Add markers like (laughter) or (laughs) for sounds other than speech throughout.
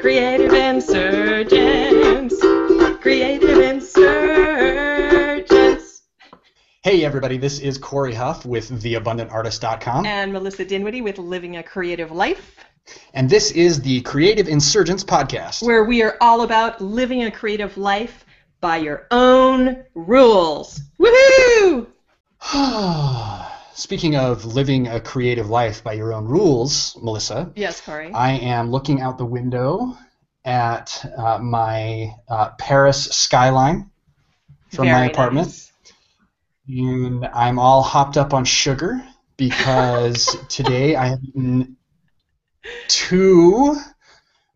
Creative Insurgents. Creative Insurgents. Hey everybody, this is Corey Huff with TheAbundantArtist.com. And Melissa Dinwiddie with Living a Creative Life. And this is the Creative Insurgents Podcast. Where we are all about living a creative life by your own rules. Woohoo! (sighs) (sighs) Speaking of living a creative life by your own rules, Melissa. Yes, Corey. I am looking out the window at uh, my uh, Paris skyline from Very my apartment. nice. And I'm all hopped up on sugar because (laughs) today I have eaten two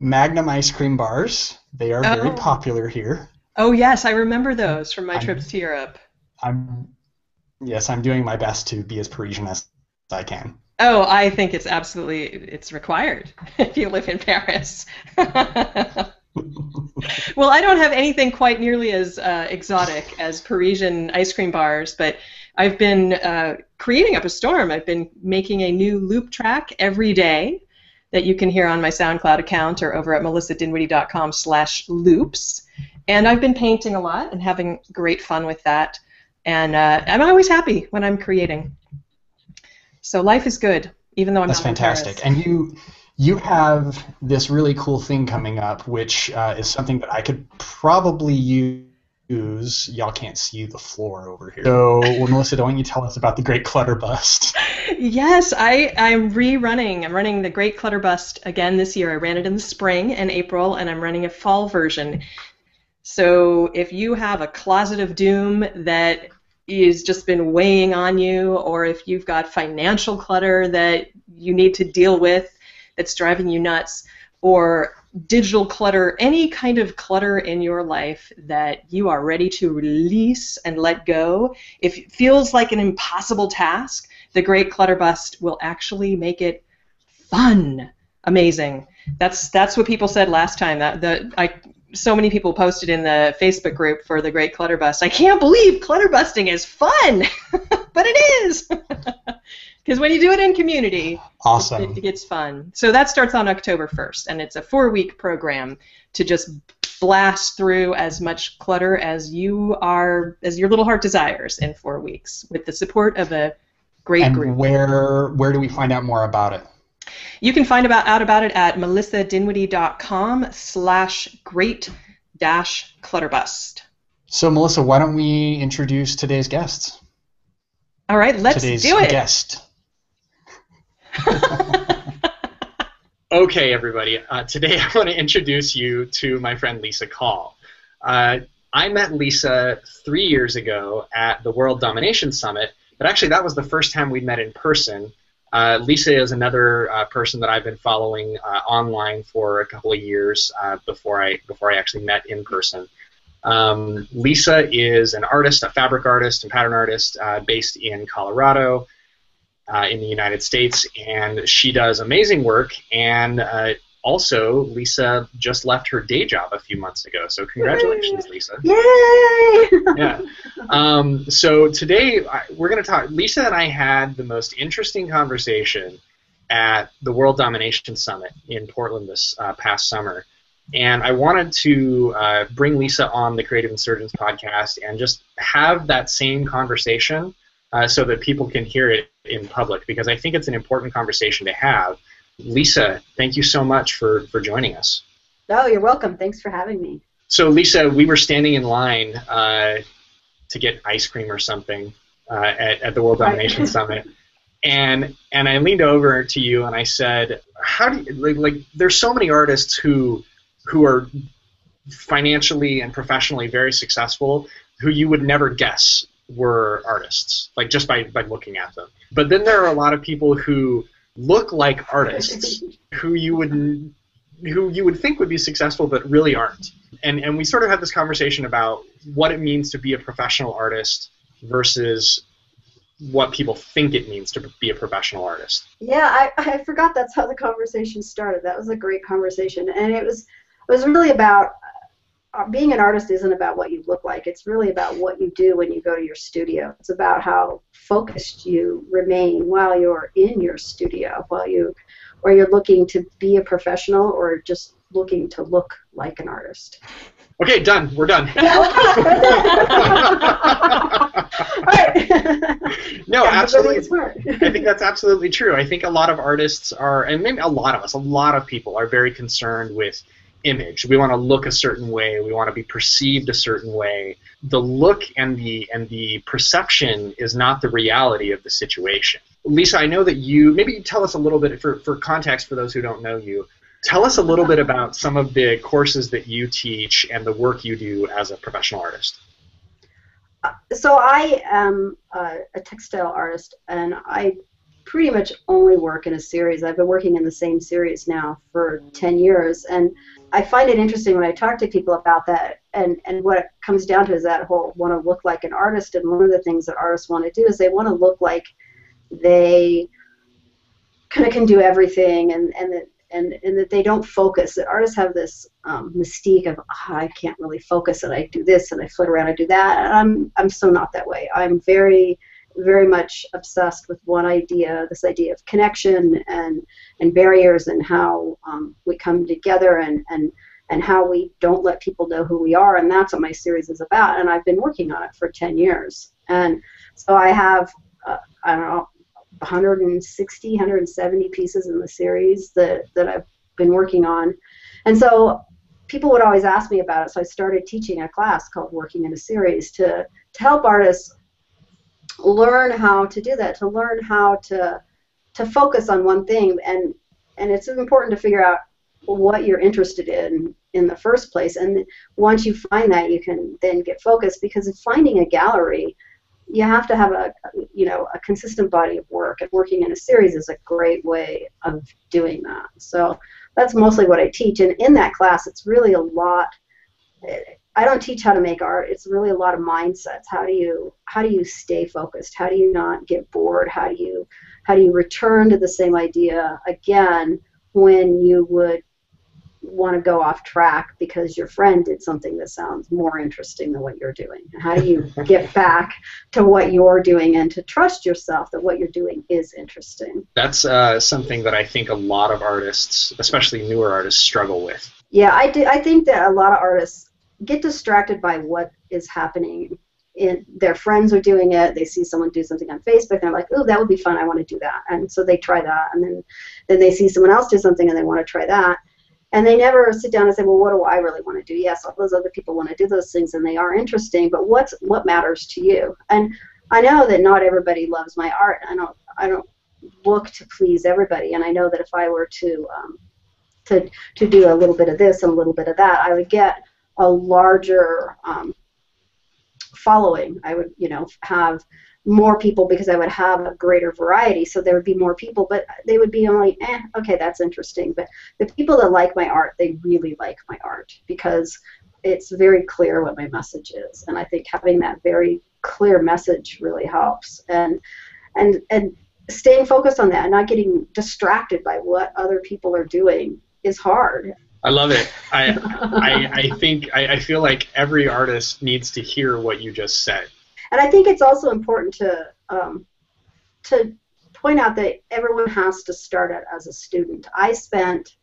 Magnum ice cream bars. They are very Oh. popular here. Oh, yes, I remember those from my I'm- trips to Europe. I'm yes, I'm doing my best to be as Parisian as I can. Oh, I think it's absolutely it's required (laughs) if you live in Paris. (laughs) well, I don't have anything quite nearly as uh, exotic as Parisian ice cream bars, but I've been uh, creating up a storm. I've been making a new loop track every day that you can hear on my SoundCloud account or over at melissadinwiddie.com slash loops. And I've been painting a lot and having great fun with that. And uh, I'm always happy when I'm creating. So life is good, even though I'm That's not in fantastic. And you you have this really cool thing coming up, which uh, is something that I could probably use. Y'all can't see the floor over here. So, well, Melissa, don't you tell us about the Great Clutter Bust? (laughs) Yes, I, I'm rerunning. I'm running the Great Clutter Bust again this year. I ran it in the spring and April, and I'm running a fall version. So if you have a closet of doom that is just been weighing on you, or if you've got financial clutter that you need to deal with that's driving you nuts, or digital clutter, any kind of clutter in your life that you are ready to release and let go, if it feels like an impossible task, the Great Clutter Bust will actually make it fun. Amazing. That's that's what people said last time. That the I so many people posted in the Facebook group for the Great Clutter Bust. I can't believe clutter busting is fun, (laughs) but it is. (laughs) Because when you do it in community, Awesome. it, it gets fun. So that starts on October 1st, and it's a four-week program to just blast through as much clutter as you are, as your little heart desires in four weeks, with the support of a great And group. where where do we find out more about it? You can find about out about it at melissadinwiddie.com slash great dash clutterbust. So, Melissa, why don't we introduce today's guests? All right, let's today's do it. Today's guest. (laughs) Okay, everybody. Uh, today I want to introduce you to my friend Lisa Call. Uh, I met Lisa three years ago at the World Domination Summit, but actually that was the first time we met in person. Uh, Lisa is another uh, person that I've been following uh, online for a couple of years uh, before I before I actually met in person. Um, Lisa is an artist, a fabric artist and pattern artist uh, based in Colorado uh, in the United States, and she does amazing work. And uh, also, Lisa just left her day job a few months ago. So congratulations, Lisa. Yay! Yeah. Um, so today I- we're going to talk. Lisa and I had the most interesting conversation at the World Domination Summit in Portland this uh, past summer. And I wanted to uh, bring Lisa on the Creative Insurgents podcast and just have that same conversation uh, so that people can hear it in public because I think it's an important conversation to have. Lisa, thank you so much for, for joining us. Oh, you're welcome. Thanks for having me. So, Lisa, we were standing in line uh, to get ice cream or something uh, at, at the World Domination (laughs) Summit, and and I leaned over to you and I said, "How do you like? like there's so many artists who who are financially and professionally very successful who you would never guess were artists, like just by by looking at them. But then there are a lot of people who look like (laughs) artists who you would who you would think would be successful but really aren't. And and we sort of had this conversation about what it means to be a professional artist versus what people think it means to be a professional artist. Yeah, I, I forgot that's how the conversation started. That was a great conversation, and it was it was really about uh, being an artist isn't about what you look like. It's really about what you do when you go to your studio. It's about how focused you remain while you're in your studio, while you or you're looking to be a professional, or just looking to look like an artist. Okay, done. We're done. (laughs) no, absolutely. I think that's absolutely true. I think a lot of artists are, and maybe a lot of us, a lot of people are very concerned with image. We want to look a certain way. We want to be perceived a certain way. The look and the and the perception is not the reality of the situation. Lisa, I know that you maybe you tell us a little bit for, for context for those who don't know you. Tell us a little bit about some of the courses that you teach and the work you do as a professional artist. Uh, so I am a, a textile artist, and I pretty much only work in a series. I've been working in the same series now for 10 years, and I find it interesting when I talk to people about that. And, and what it comes down to is that whole want to look like an artist. And one of the things that artists want to do is they want to look like they kind of can do everything and, and that and, and that they don't focus. That artists have this um, mystique of oh, I can't really focus, and I do this, and I flit around, and do that. And I'm I'm so not that way. I'm very very much obsessed with one idea, this idea of connection and and barriers, and how um, we come together, and and and how we don't let people know who we are, and that's what my series is about. And I've been working on it for 10 years, and so I have uh, I don't know 160, 170 pieces in the series that, that I've been working on. And so people would always ask me about it, so I started teaching a class called Working in a Series to, to help artists learn how to do that, to learn how to to focus on one thing. And and it's important to figure out what you're interested in in the first place. And once you find that you can then get focused because finding a gallery you have to have a you know a consistent body of work. And working in a series is a great way of doing that. So that's mostly what i teach. And in that class it's really a lot i don't teach how to make art it's really a lot of mindsets how do you how do you stay focused how do you not get bored how do you how do you return to the same idea again when you would want to go off track because your friend did something that sounds more interesting than what you're doing? How do you (laughs) get back to what you're doing and to trust yourself that what you're doing is interesting? That's uh, something that I think a lot of artists, especially newer artists, struggle with. Yeah, I, do, I think that a lot of artists get distracted by what is happening. In, their friends are doing it. They see someone do something on Facebook, and they're like, "Oh, that would be fun. I want to do that." And so they try that, and then then they see someone else do something, and they want to try that and they never sit down and say, well, what do I really want to do? Yes, all those other people want to do those things, and they are interesting, but what's what matters to you? And I know that not everybody loves my art. I don't I don't look to please everybody, and I know that if I were to um, to to do a little bit of this and a little bit of that, I would get a larger um, following. I would you know have more people because I would have a greater variety. So there would be more people, but they would be only, eh, okay, that's interesting. But the people that like my art, they really like my art because it's very clear what my message is. And I think having that very clear message really helps. And and and staying focused on that and not getting distracted by what other people are doing is hard. I love it. I I, I think I, I feel like every artist needs to hear what you just said and I think it's also important to um, to point out that everyone has to start out as a student. I spent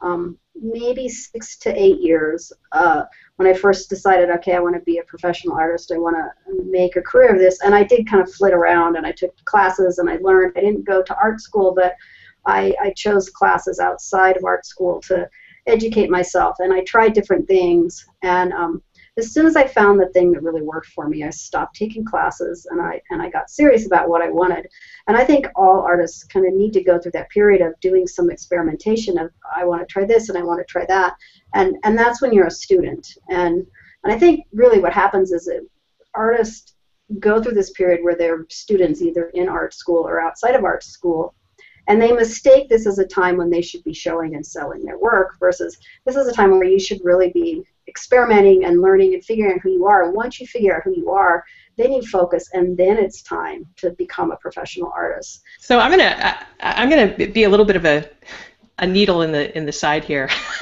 um, maybe six to eight years uh, when I first decided, okay, I want to be a professional artist. I want to make a career of this, and I did kind of flit around and I took classes and I learned. I didn't go to art school, but I, I chose classes outside of art school to educate myself, and I tried different things. And um, as soon as I found the thing that really worked for me, I stopped taking classes and I and I got serious about what I wanted. And I think all artists kind of need to go through that period of doing some experimentation of I want to try this and I want to try that, and and that's when you're a student. And and I think really what happens is that artists go through this period where they're students either in art school or outside of art school and they mistake this as a time when they should be showing and selling their work versus this is a time where you should really be experimenting and learning and figuring out who you are. And once you figure out who you are, then you focus, and then it's time to become a professional artist. So I'm gonna I, am gonna be a little bit of a a needle in the in the side here. (laughs)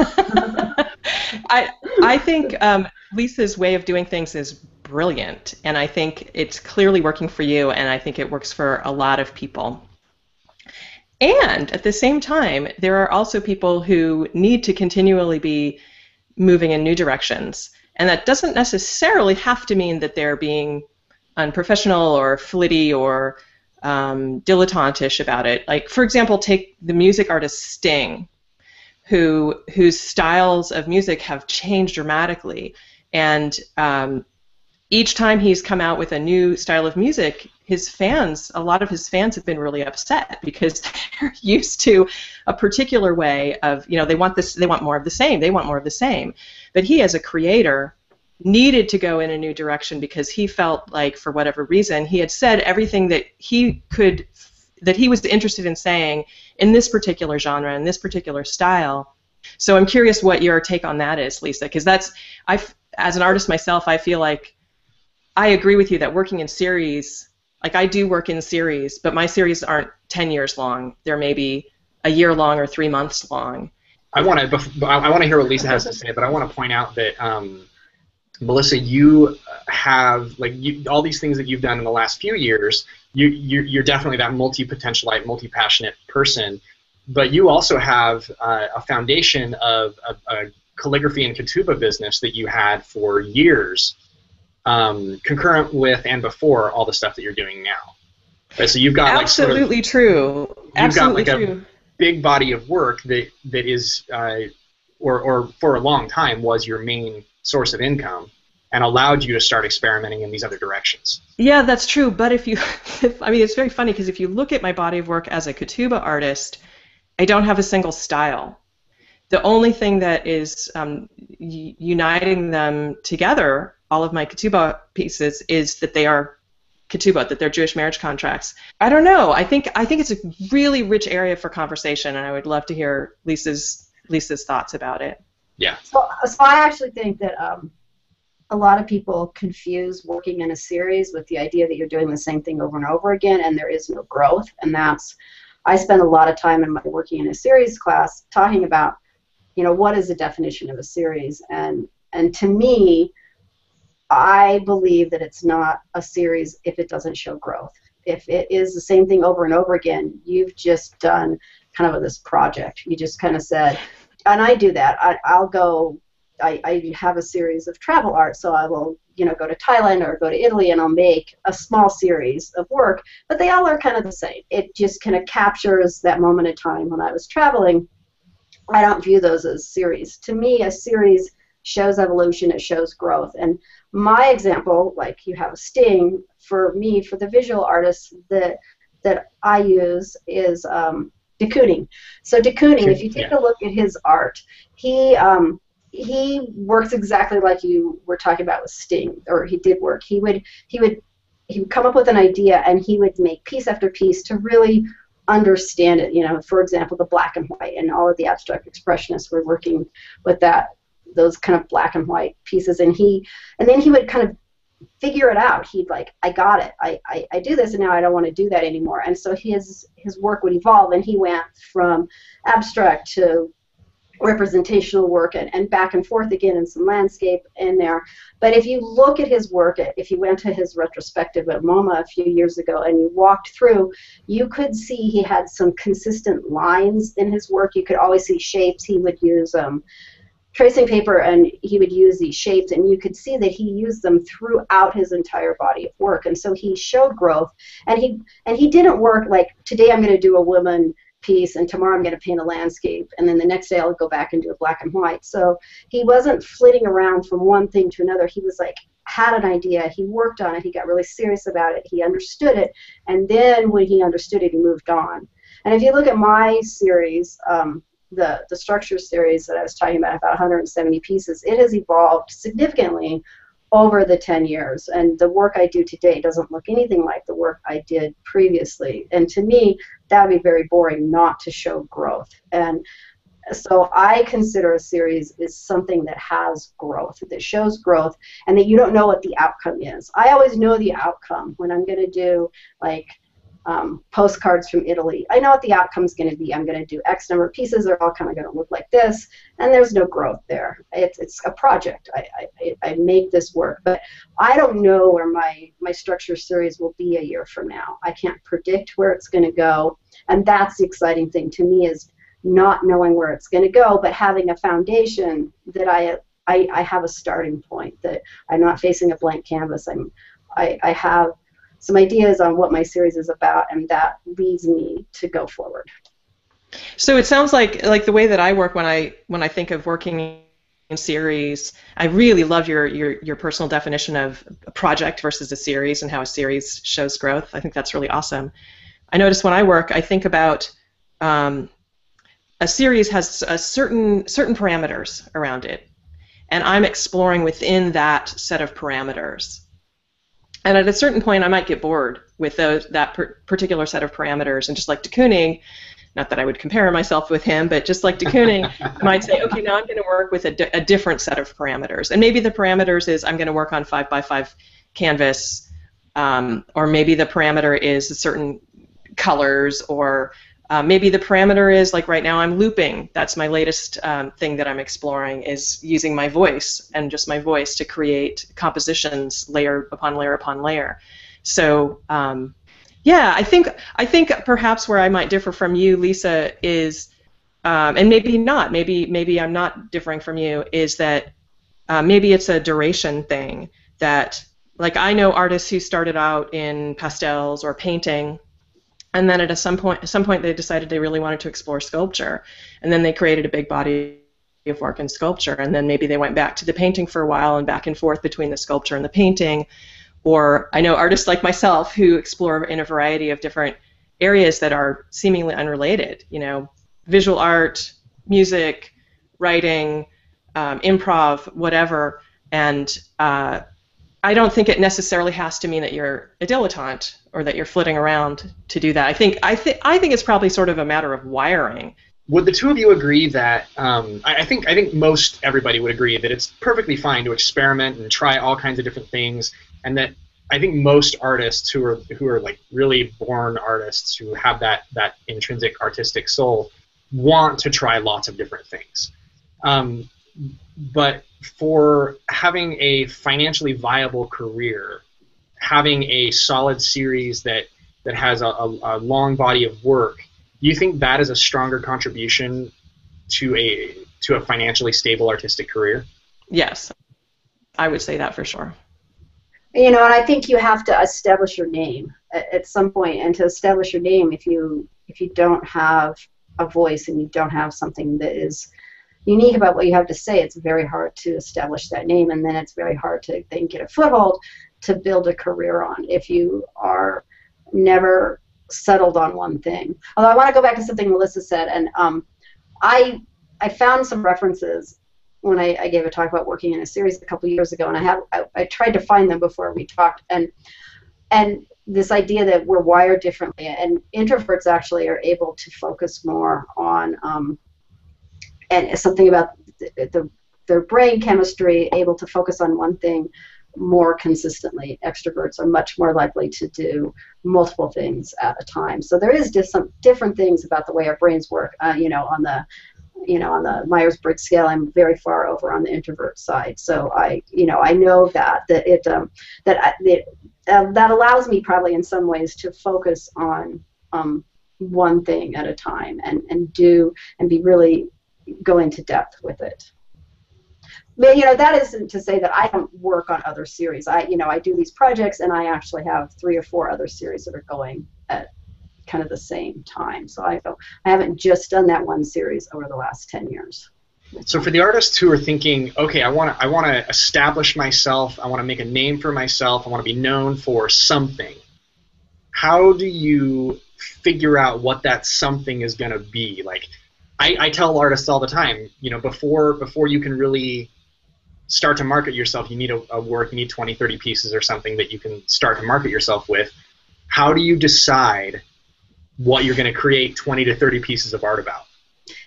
I I think um, Lisa's way of doing things is brilliant, and I think it's clearly working for you, and I think it works for a lot of people. And at the same time, there are also people who need to continually be moving in new directions. And that doesn't necessarily have to mean that they're being unprofessional or flitty or um, dilettantish about it. Like, for example, take the music artist Sting, who whose styles of music have changed dramatically, and um, each time he's come out with a new style of music, his fans, a lot of his fans have been really upset because (laughs) they're used to a particular way of, you know, they want this, they want more of the same, they want more of the same. But he, as a creator, needed to go in a new direction because he felt like, for whatever reason, he had said everything that he could, that he was interested in saying in this particular genre, in this particular style. So I'm curious what your take on that is, Lisa, because that's, I, as an artist myself, I feel like I agree with you that working in series, like I do work in series, but my series aren't 10 years long. They're maybe a year long or three months long. I want to I want to hear what Lisa has to say, but I want to point out that um, Melissa, you have like you, all these things that you've done in the last few years. You you're, you're definitely that multi-potentialite, multi-passionate person, but you also have uh, a foundation of a, a calligraphy and ketubah business that you had for years um, concurrent with and before all the stuff that you're doing now. Right, so you've got like absolutely sort of, true. You've absolutely got like true. a big body of work that that is, uh, or or for a long time was your main source of income, and allowed you to start experimenting in these other directions. Yeah, that's true. But if you, (laughs) if, I mean, it's very funny because if you look at my body of work as a ketubah artist, I don't have a single style. The only thing that is um, uniting them together all of my ketubah pieces is that they are ketubah, that they're Jewish marriage contracts. I don't know. I think I think it's a really rich area for conversation, and I would love to hear Lisa's Lisa's thoughts about it. Yeah. So, so I actually think that um, a lot of people confuse working in a series with the idea that you're doing the same thing over and over again, and there is no growth. And that's I spend a lot of time in my working in a series class talking about, you know, what is the definition of a series, and and to me I believe that it's not a series if it doesn't show growth. If it is the same thing over and over again, you've just done kind of this project. You just kind of said, and I do that. I, I'll go. I, I have a series of travel art, so I will, you know, go to Thailand or go to Italy, and I'll make a small series of work. But they all are kind of the same. It just kind of captures that moment in time when I was traveling. I don't view those as series. To me, a series shows evolution, it shows growth. And my example, like you have a sting, for me, for the visual artists that that I use is um, de Kooning. So de Kooning, if you take yeah. a look at his art, he um, he works exactly like you were talking about with Sting, or he did work. He would he would he would come up with an idea and he would make piece after piece to really understand it. You know, for example, the black and white and all of the abstract expressionists were working with that those kind of black and white pieces. And he and then he would kind of figure it out. He'd like i got it. I, I, I do this and now i don't want to do that anymore. And so his his work would evolve and he went from abstract to representational work and, and back and forth again and some landscape in there. But if you look at his work if you went to his retrospective at moma a few years ago and you walked through you could see he had some consistent lines in his work. You could always see shapes he would use um, tracing paper and he would use these shapes and you could see that he used them throughout his entire body of work. And so he showed growth and he and he didn't work like today i'm going to do a woman piece and tomorrow i'm going to paint a landscape and then the next day i'll go back and do a black and white. So he wasn't flitting around from one thing to another. He was like had an idea he worked on it he got really serious about it he understood it and then when he understood it he moved on. And if you look at my series um, the, the structure series that I was talking about, about 170 pieces, it has evolved significantly over the 10 years. And the work I do today doesn't look anything like the work I did previously. And to me, that would be very boring not to show growth. And so I consider a series is something that has growth, that shows growth, and that you don't know what the outcome is. I always know the outcome when I'm going to do like um, postcards from Italy. I know what the outcome's going to be. I'm going to do X number of pieces. They're all kind of going to look like this, and there's no growth there. It's, it's a project. I, I, I make this work, but I don't know where my my structure series will be a year from now. I can't predict where it's going to go, and that's the exciting thing to me is not knowing where it's going to go, but having a foundation that I, I I have a starting point that I'm not facing a blank canvas. I'm I, I have some ideas on what my series is about, and that leads me to go forward. So it sounds like like the way that I work when I when I think of working in series, I really love your your your personal definition of a project versus a series and how a series shows growth. I think that's really awesome. I notice when I work, I think about um, a series has a certain certain parameters around it, and I'm exploring within that set of parameters. And at a certain point, I might get bored with those, that per- particular set of parameters. And just like de Kooning, not that I would compare myself with him, but just like de Kooning, I (laughs) might say, okay, now I'm going to work with a, di- a different set of parameters. And maybe the parameters is I'm going to work on 5 by 5 canvas, um, or maybe the parameter is certain colors or uh, maybe the parameter is like right now I'm looping. That's my latest um, thing that I'm exploring is using my voice and just my voice to create compositions layer upon layer upon layer. So um, yeah, I think I think perhaps where I might differ from you, Lisa, is um, and maybe not. Maybe maybe I'm not differing from you. Is that uh, maybe it's a duration thing that like I know artists who started out in pastels or painting and then at some point, at some point, they decided they really wanted to explore sculpture, and then they created a big body of work in sculpture, and then maybe they went back to the painting for a while and back and forth between the sculpture and the painting. Or I know artists like myself who explore in a variety of different areas that are seemingly unrelated. You know, visual art, music, writing, um, improv, whatever, and uh, I don't think it necessarily has to mean that you're a dilettante or that you're flitting around to do that. I think I think I think it's probably sort of a matter of wiring. Would the two of you agree that um, I, I think I think most everybody would agree that it's perfectly fine to experiment and try all kinds of different things, and that I think most artists who are who are like really born artists who have that that intrinsic artistic soul want to try lots of different things. Um, but for having a financially viable career, having a solid series that that has a, a, a long body of work, do you think that is a stronger contribution to a to a financially stable artistic career? Yes, I would say that for sure. You know, and I think you have to establish your name at, at some point, and to establish your name, if you if you don't have a voice and you don't have something that is unique about what you have to say, it's very hard to establish that name, and then it's very hard to then get a foothold to build a career on if you are never settled on one thing. Although I want to go back to something Melissa said, and um, I I found some references when I, I, gave a talk about working in a series a couple years ago, and I have I, I tried to find them before we talked, and and this idea that we're wired differently, and introverts actually are able to focus more on um, and something about the, the, their brain chemistry able to focus on one thing more consistently. Extroverts are much more likely to do multiple things at a time. So there is just some different things about the way our brains work. Uh, you know, on the you know on the Myers-Briggs scale, I'm very far over on the introvert side. So I you know I know that that it um, that it, uh, that allows me probably in some ways to focus on um, one thing at a time and and do and be really go into depth with it. You know, that isn't to say that I don't work on other series. I, you know, I do these projects, and I actually have three or four other series that are going at kind of the same time. So I, I haven't just done that one series over the last ten years. So for the artists who are thinking, okay, I want to, I want to establish myself. I want to make a name for myself. I want to be known for something. How do you figure out what that something is going to be? Like, I, I tell artists all the time, you know, before before you can really start to market yourself, you need a, a, work, you need 20, 30 pieces or something that you can start to market yourself with. How do you decide what you're going to create 20 to 30 pieces of art about?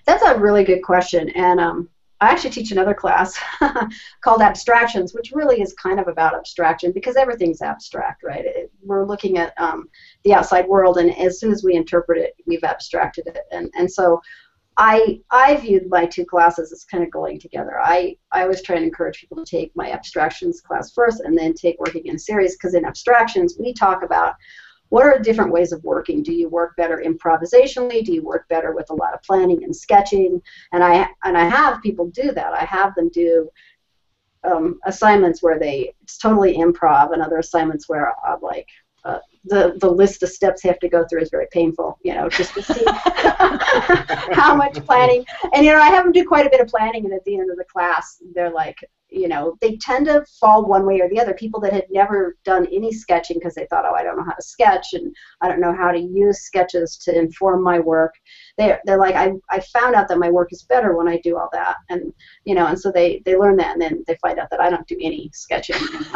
That's a really good question, and um, I actually teach another class (laughs) called abstractions, which really is kind of about abstraction because everything's abstract, right? It, we're looking at um, the outside world, and as soon as we interpret it, we've abstracted it. And, and so I, I viewed my two classes as kind of going together. I, I always try and encourage people to take my abstractions class first and then take working in series because in abstractions, we talk about what are different ways of working? Do you work better improvisationally? Do you work better with a lot of planning and sketching? And I and I have people do that. I have them do um, assignments where they it's totally improv, and other assignments where I'm like. The, the list of steps have to go through is very painful, you know, just to see (laughs) how much planning. And, you know, I have them do quite a bit of planning, and at the end of the class, they're like, you know, they tend to fall one way or the other. People that had never done any sketching because they thought, oh, I don't know how to sketch and I don't know how to use sketches to inform my work. They're, they're like, I, I found out that my work is better when I do all that. And, you know, and so they, they learn that and then they find out that I don't do any sketching. (laughs) (laughs)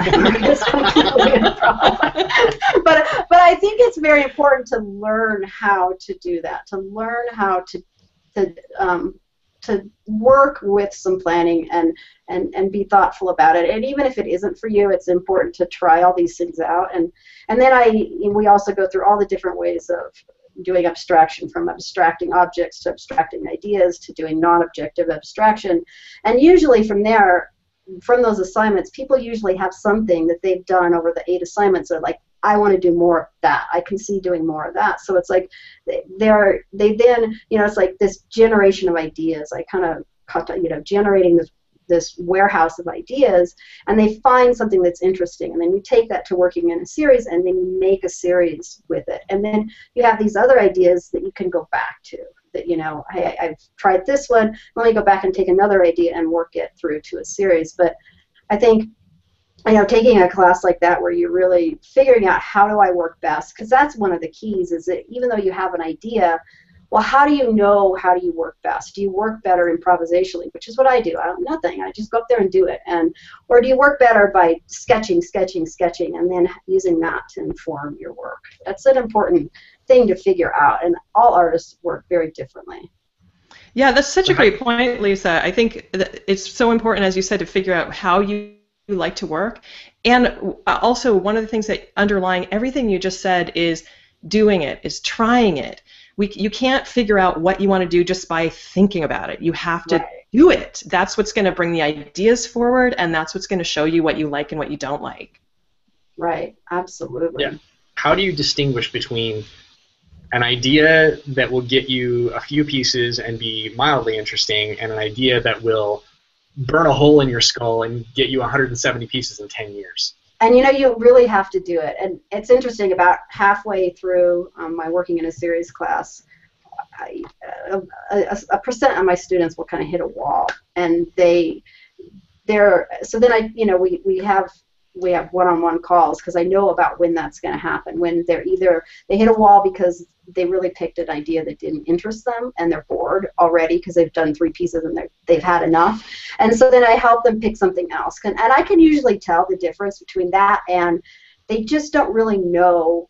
but, but I think it's very important to learn how to do that, to learn how to, to um, to work with some planning and, and, and be thoughtful about it. And even if it isn't for you, it's important to try all these things out. And, and then I, we also go through all the different ways of doing abstraction from abstracting objects to abstracting ideas to doing non-objective abstraction. And usually from there, from those assignments, people usually have something that they've done over the eight assignments. They're like, I want to do more of that. I can see doing more of that. So it's like they're they then you know it's like this generation of ideas. I kind of caught you know generating this this warehouse of ideas and they find something that's interesting and then you take that to working in a series and then you make a series with it and then you have these other ideas that you can go back to that you know I, i've tried this one let me go back and take another idea and work it through to a series but i think you know, taking a class like that where you're really figuring out how do I work best, because that's one of the keys is that even though you have an idea, well, how do you know how do you work best? Do you work better improvisationally, which is what I do? I don't nothing. I just go up there and do it. And or do you work better by sketching, sketching, sketching, and then using that to inform your work? That's an important thing to figure out. And all artists work very differently. Yeah, that's such a great point, Lisa. I think it's so important, as you said, to figure out how you you like to work. And uh, also, one of the things that underlying everything you just said is doing it, is trying it. We, you can't figure out what you want to do just by thinking about it. You have to right. do it. That's what's going to bring the ideas forward, and that's what's going to show you what you like and what you don't like. Right, absolutely. Yeah. How do you distinguish between an idea that will get you a few pieces and be mildly interesting and an idea that will burn a hole in your skull and get you 170 pieces in 10 years. And you know, you really have to do it. And it's interesting, about halfway through um, my working in a series class, I, a, a, a, percent of my students will kind of hit a wall. And they, they're, so then I, you know, we, we have we have one-on-one calls because I know about when that's going to happen. When they're either they hit a wall because they really picked an idea that didn't interest them and they're bored already because they've done three pieces and they've had enough. And so then I help them pick something else. And I can usually tell the difference between that and they just don't really know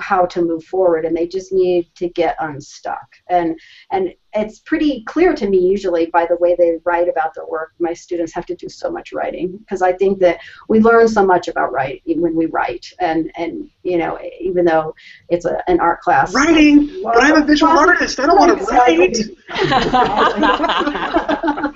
how to move forward and they just need to get unstuck. And and it's pretty clear to me usually by the way they write about their work my students have to do so much writing because i think that we learn so much about writing when we write. And and you know even though it's a, an art class. Writing? But i'm a visual artist. I don't want to write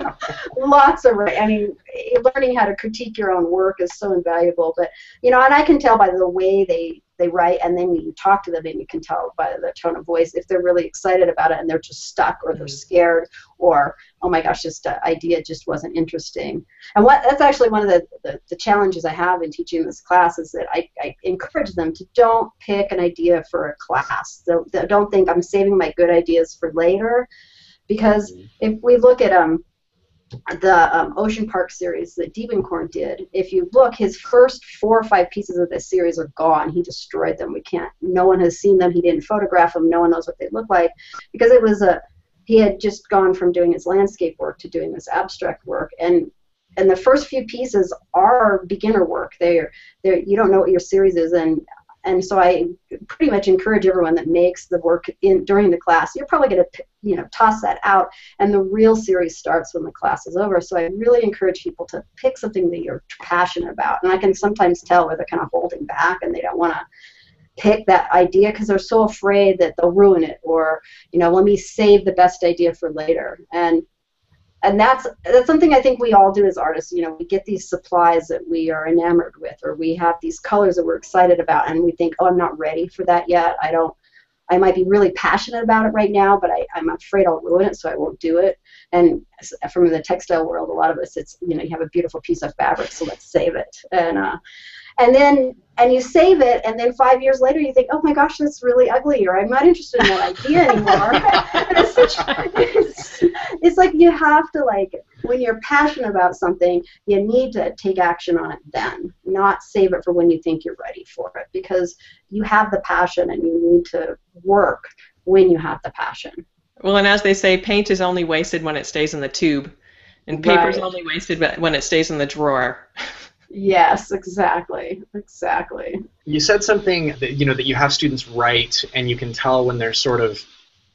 (laughs) (laughs) lots of i mean learning how to critique your own work is so invaluable but you know and i can tell by the way they they write and then you talk to them and you can tell by their tone of voice if they're really excited about it and they're just stuck or they're mm-hmm. scared or oh my gosh this idea just wasn't interesting and what that's actually one of the, the, the challenges i have in teaching this class is that I, I encourage them to don't pick an idea for a class so don't think i'm saving my good ideas for later because mm-hmm. if we look at um the um, Ocean Park series that Diebenkorn did, if you look, his first four or five pieces of this series are gone. He destroyed them. We can't. No one has seen them. He didn't photograph them. No one knows what they look like because it was a. He had just gone from doing his landscape work to doing this abstract work, and and the first few pieces are beginner work. They're they're you don't know what your series is, and and so I pretty much encourage everyone that makes the work in during the class. You're probably going to you know toss that out, and the real series starts when the class is over. So I really encourage people to pick something that you're passionate about, and I can sometimes tell where they're kind of holding back and they don't want to pick that idea because they're so afraid that they'll ruin it or you know let me save the best idea for later and and that's that's something I think we all do as artists. You know, we get these supplies that we are enamored with, or we have these colors that we're excited about, and we think, oh, I'm not ready for that yet. I don't. I might be really passionate about it right now, but I, I'm afraid I'll ruin it, so I won't do it. And from the textile world, a lot of us, it's you know, you have a beautiful piece of fabric, so let's save it. And uh, and then and you save it and then five years later you think oh my gosh that's really ugly or i'm not interested in that idea anymore. (laughs) It's, such, it's, it's like you have to like when you're passionate about something you need to take action on it then not save it for when you think you're ready for it because you have the passion and you need to work when you have the passion. Well and as they say paint is only wasted when it stays in the tube and paper is Right. only wasted when it stays in the drawer (laughs) yes exactly exactly You said something that you know that you have students write, and you can tell when they're sort of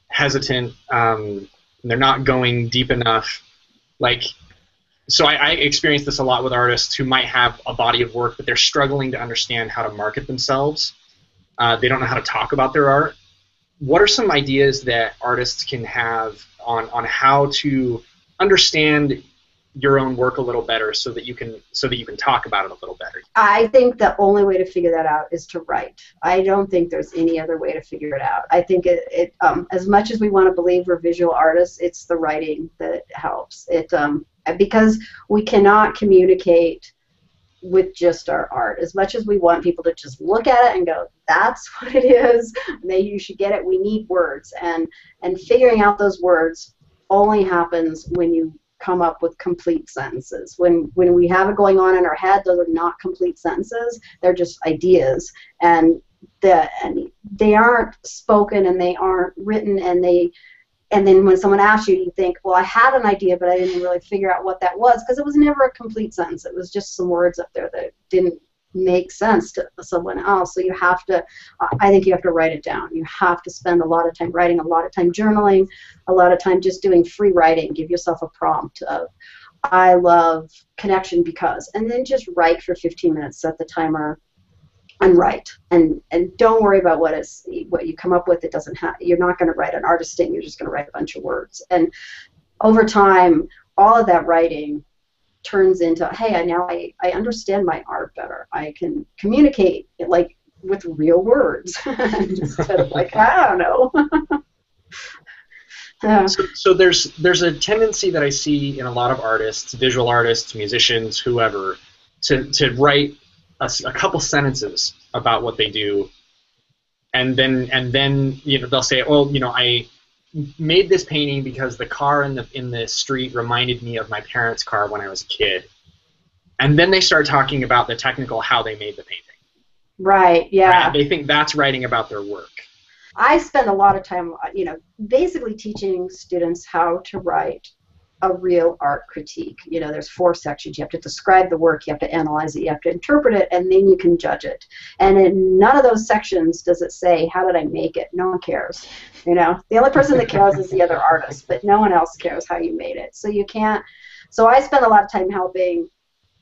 hesitant, um, they're not going deep enough. Like, so I, I experience this a lot with artists who might have a body of work, but they're struggling to understand how to market themselves. Uh, they don't know how to talk about their art. What are some ideas that artists can have on on how to understand your own work a little better, so that you can so that you can talk about it a little better? I think the only way to figure that out is to write. I don't think there's any other way to figure it out. I think it, it um, as much as we want to believe we're visual artists, it's the writing that helps. It um, because we cannot communicate with just our art. As much as we want people to just look at it and go, "That's (laughs) what it is," they you should get it. We need words, and and figuring out those words only happens when you come up with complete sentences. When when we have it going on in our head, those are not complete sentences. They're just ideas, and the and they aren't spoken and they aren't written and they and then when someone asks you, you think, well, I had an idea, but I didn't really figure out what that was because it was never a complete sentence. It was just some words up there that didn't make sense to someone else. So you have to, I think you have to write it down. You have to spend a lot of time writing, a lot of time journaling, a lot of time just doing free writing. Give yourself a prompt of, I love connection because, and then just write for 15 minutes, set the timer, and write. And and don't worry about what is what you come up with. It doesn't have. You're not going to write an artist thing. You're just going to write a bunch of words. And over time, all of that writing turns into, hey, I now I, I understand my art better. I can communicate it like with real words (laughs) instead of like I don't know. (laughs) So, so there's there's a tendency that I see in a lot of artists, visual artists, musicians, whoever, to to write a couple sentences about what they do, and then and then you know they'll say, well, you know, I made this painting because the car in the in the street reminded me of my parents' car when I was a kid, and then they start talking about the technical how they made the painting. right. Yeah. Right? They think that's writing about their work. I spend a lot of time, you know, basically teaching students how to write a real art critique. You know, there's four sections. You have to describe the work, you have to analyze it, you have to interpret it, and then you can judge it. And in none of those sections does it say, how did I make it? No one cares. You know, the only person that cares is the other artist, but no one else cares how you made it. So you can't. So I spend a lot of time helping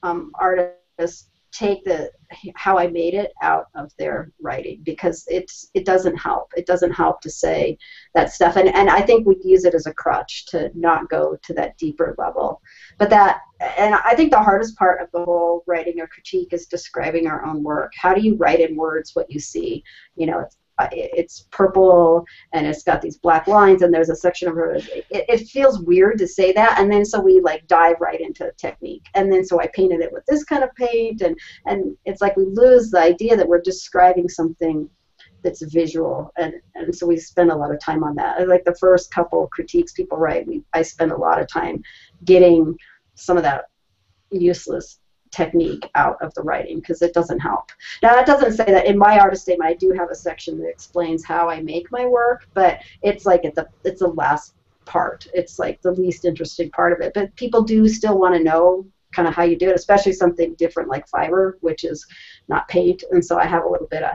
um, artists take the how I made it out of their writing because it's it doesn't help. It doesn't help to say that stuff, and and I think we use it as a crutch to not go to that deeper level. But that, and I think the hardest part of the whole writing a critique is describing our own work. How do you write in words what you see? You know, it's uh, purple and it's got these black lines and there's a section of it, it it feels weird to say that. And then so we like dive right into technique. And then so i painted it with this kind of paint and and it's like we lose the idea that we're describing something that's visual. And, and so we spend a lot of time on that. Like the first couple critiques people write we i spend a lot of time getting some of that useless technique out of the writing because it doesn't help. Now that doesn't say that in my artist statement i do have a section that explains how i make my work but it's like at the it's the last part. It's like the least interesting part of it. But people do still want to know kind of how you do it especially something different like fiber which is not paint. And so i have a little bit of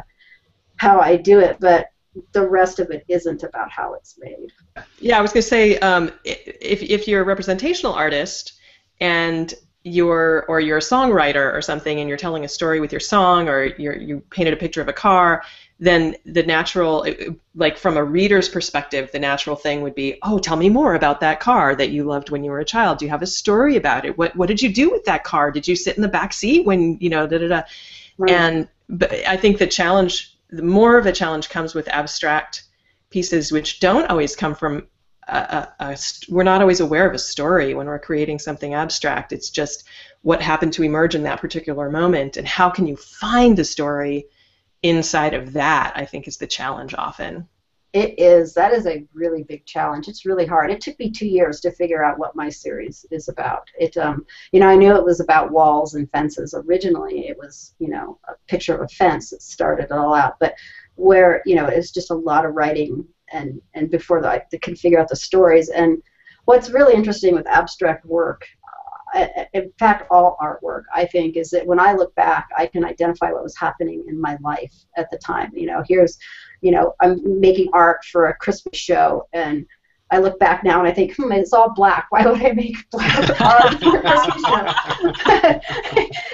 how I do it, but the rest of it isn't about how it's made. Yeah, I was going to say um, if if you're a representational artist and you're or you're a songwriter or something and you're telling a story with your song or you you painted a picture of a car then the natural like from a reader's perspective the natural thing would be oh tell me more about that car that you loved when you were a child. Do you have a story about it? What what did you do with that car? Did you sit in the back seat when you know da da da? Right. and but i think the challenge the more of a challenge comes with abstract pieces which don't always come from a, a, we're not always aware of a story when we're creating something abstract. It's just what happened to emerge in that particular moment, and how can you find the story inside of that? I think is the challenge often. It is. That is a really big challenge. It's really hard. It took me two years to figure out what my series is about. It, um, you know, I knew it was about walls and fences. Originally, it was, you know, a picture of a fence that started it all out. But where, you know, it's just a lot of writing and and before that I could figure out the stories. And what's really interesting with abstract work, uh, in fact, all artwork, I think, is that when I look back, I can identify what was happening in my life at the time. You know, here's, you know, I'm making art for a Christmas show and I look back now and I think, hmm, it's all black. Why would I make black art for a Christmas show?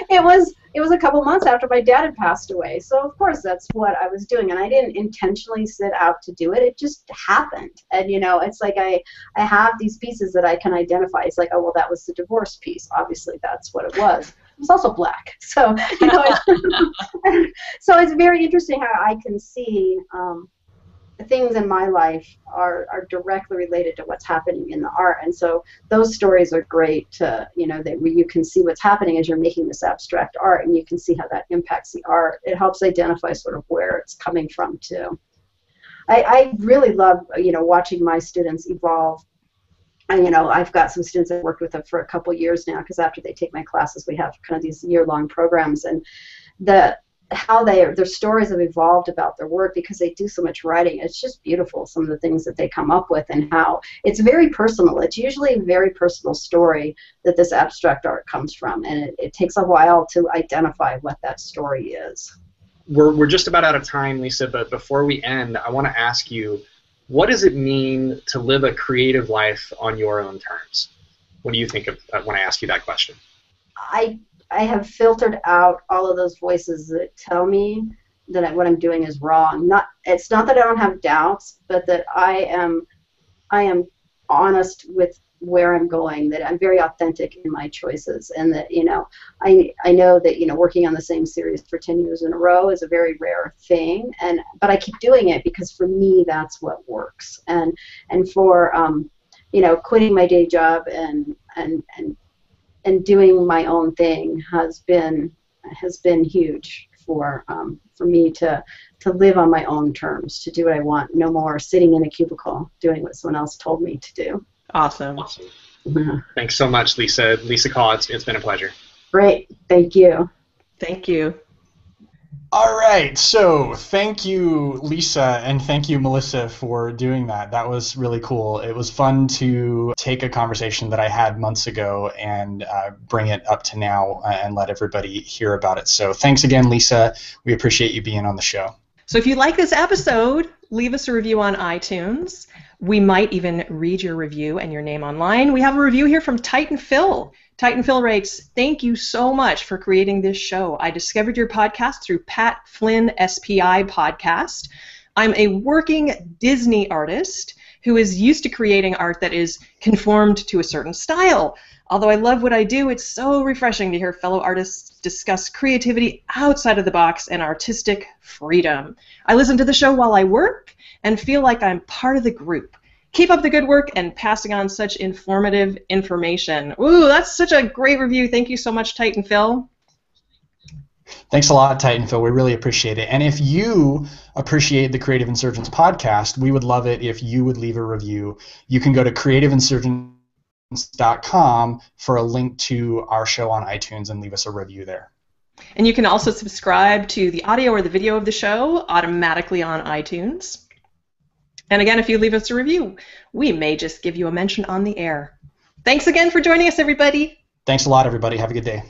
(laughs) it was it was a couple months after my dad had passed away, so of course that's what I was doing, and I didn't intentionally set out to do it. It just happened, and you know, it's like I I have these pieces that I can identify. It's like, oh well, that was the divorce piece. Obviously, that's what it was. It was also black, so you know, (laughs) (laughs) so it's very interesting how I can see. Um, things in my life are, are directly related to what's happening in the art. And so those stories are great to you know that you can see what's happening as you're making this abstract art and you can see how that impacts the art. It helps identify sort of where it's coming from too. I, I really love you know watching my students evolve. And you know i've got some students i've worked with them for a couple years now because after they take my classes we have kind of these year long programs. And the how they their stories have evolved about their work because they do so much writing. It's just beautiful some of the things that they come up with and how it's very personal. It's usually a very personal story that this abstract art comes from, and it, it takes a while to identify what that story is. We're, we're just about out of time, Lisa, but before we end, I want to ask you what does it mean to live a creative life on your own terms? What do you think of when I ask you that question? I I have filtered out all of those voices that tell me that I, what I'm doing is wrong. Not it's not that I don't have doubts, but that I am I am honest with where I'm going, that I'm very authentic in my choices, and that you know I I know that you know working on the same series for 10 years in a row is a very rare thing, and but I keep doing it because for me that's what works, and and for um, you know quitting my day job and and and and doing my own thing has been has been huge for um, for me to to live on my own terms, to do what I want, no more sitting in a cubicle doing what someone else told me to do. Awesome. Awesome. Yeah. Thanks so much, Lisa. Lisa Call, it's, it's been a pleasure. Great. Thank you. Thank you. All right, so thank you, Lisa, and thank you, Melissa, for doing that. That was really cool. It was fun to take a conversation that I had months ago and uh, bring it up to now and let everybody hear about it. So thanks again, Lisa. We appreciate you being on the show. So if you like this episode, leave us a review on iTunes. We might even read your review and your name online. We have a review here from Titan Phil. Titan Phil writes, Thank you so much for creating this show. I discovered your podcast through Pat Flynn SPI podcast. I'm a working Disney artist who is used to creating art that is conformed to a certain style. Although I love what I do, it's so refreshing to hear fellow artists discuss creativity outside of the box and artistic freedom. I listen to the show while I work and feel like I'm part of the group. Keep up the good work and passing on such informative information. Ooh, that's such a great review. Thank you so much, Titan Phil. Thanks a lot, Titan Phil. We really appreciate it. And if you appreciate the Creative Insurgents podcast, we would love it if you would leave a review. You can go to creativeinsurgents.com for a link to our show on iTunes and leave us a review there. And you can also subscribe to the audio or the video of the show automatically on iTunes. And again, if you leave us a review, we may just give you a mention on the air. Thanks again for joining us, everybody. Thanks a lot, everybody. Have a good day.